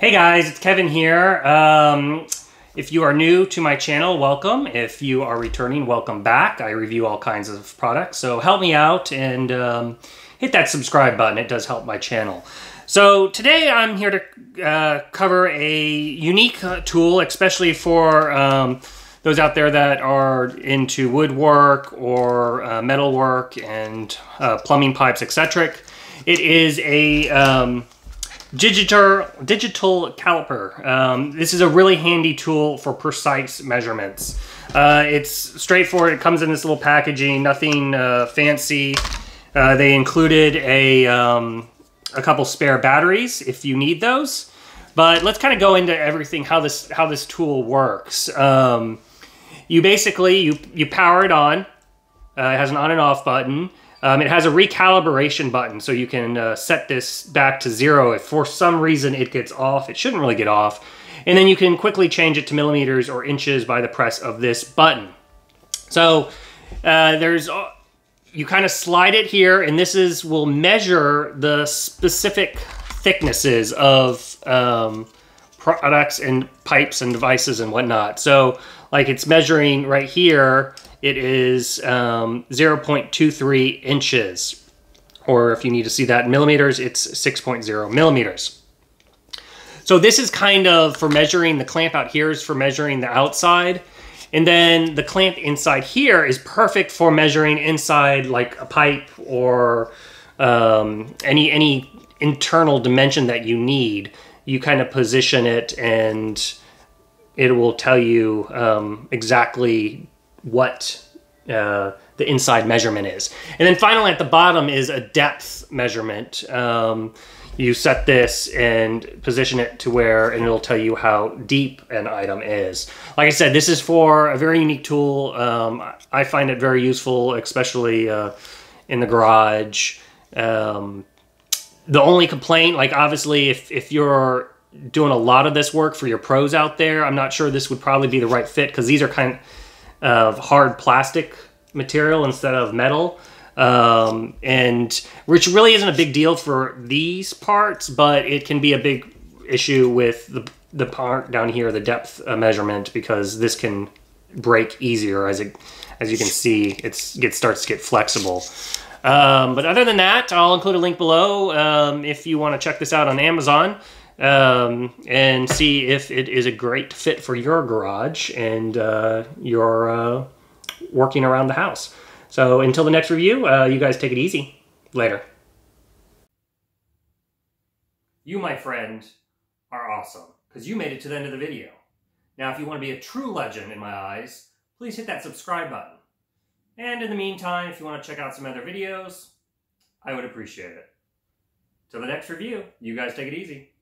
Hey guys, it's Kevin here. Um, if you are new to my channel, welcome. If you are returning, welcome back. I review all kinds of products, so help me out and um, hit that subscribe button. It does help my channel. So today I'm here to uh, cover a unique uh, tool, especially for um, those out there that are into woodwork or uh, metalwork and uh, plumbing pipes, etc. It is a um, digital digital caliper. Um, this is a really handy tool for precise measurements. Uh, it's straightforward. It comes in this little packaging, nothing uh, fancy. Uh, they included a um, a couple spare batteries if you need those. But let's kind of go into everything how this how this tool works. Um, you basically you you power it on. Uh, it has an on and off button. Um, it has a recalibration button, so you can uh, set this back to zero if for some reason it gets off. It shouldn't really get off. And then you can quickly change it to millimeters or inches by the press of this button. So uh, there's you kind of slide it here, and this is will measure the specific thicknesses of um, products and pipes and devices and whatnot. So like it's measuring right here, it is um, 0.23 inches. Or if you need to see that in millimeters, it's 6.0 millimeters. So this is kind of for measuring, the clamp out here is for measuring the outside. And then the clamp inside here is perfect for measuring inside like a pipe or um, any any internal dimension that you need. You kind of position it and it will tell you um, exactly what uh, the inside measurement is. And then finally at the bottom is a depth measurement. Um, you set this and position it to where, and it'll tell you how deep an item is. Like I said, this is for a very unique tool. Um, I find it very useful, especially uh, in the garage. Um, the only complaint, like obviously, if, if you're doing a lot of this work for your pros out there, I'm not sure this would probably be the right fit because these are kind of hard plastic material instead of metal. Um, and which really isn't a big deal for these parts, but it can be a big issue with the, the part down here, the depth measurement, because this can break easier as it, as you can see, it's, it starts to get flexible. Um, but other than that, I'll include a link below um, if you want to check this out on Amazon um, and see if it is a great fit for your garage and uh, your uh, working around the house. So until the next review, uh, you guys take it easy. Later. You, my friend, are awesome because you made it to the end of the video. Now, if you want to be a true legend in my eyes, please hit that subscribe button. And in the meantime, if you want to check out some other videos, I would appreciate it. Till the next review, you guys take it easy.